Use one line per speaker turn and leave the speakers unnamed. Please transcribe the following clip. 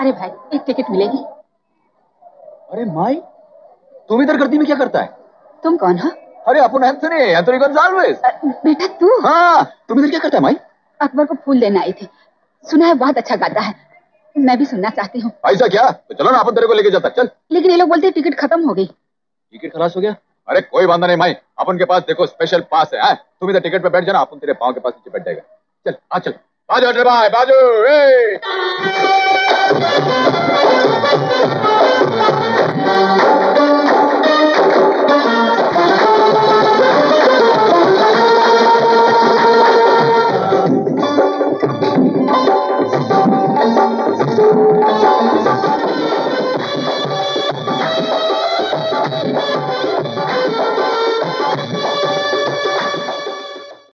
अरे भाई एक टिकट मिलेगी।
अरे माई तुम इधर गर्दी में क्या करता है?
तुम कौन हो?
अरे अपन एंथनी एंथनी गोंजाल्वेस
बेटा तू?
हाँ तुम इधर क्या करता है माई?
अकबर को फूल लेने आई थी। सुना है बहुत अच्छा गाता है। मैं भी सुनना चाहती हूँ।
ऐसा क्या? तो चलो ना अपन तेरे को लेके जाता चल।
लेकिन ये लोग बोलते हैं टिकट खत्म हो गई।
टिकट खलास हो गया? अरे कोई बांधा नहीं माई अपन के पास देखो स्पेशल पास है हाँ? तुम इधर टिकट पे बैठ जाना अपन तेरे पाँव के पास नीचे बैठ जाएगा। चल आ चल। बाजू अटल बाजू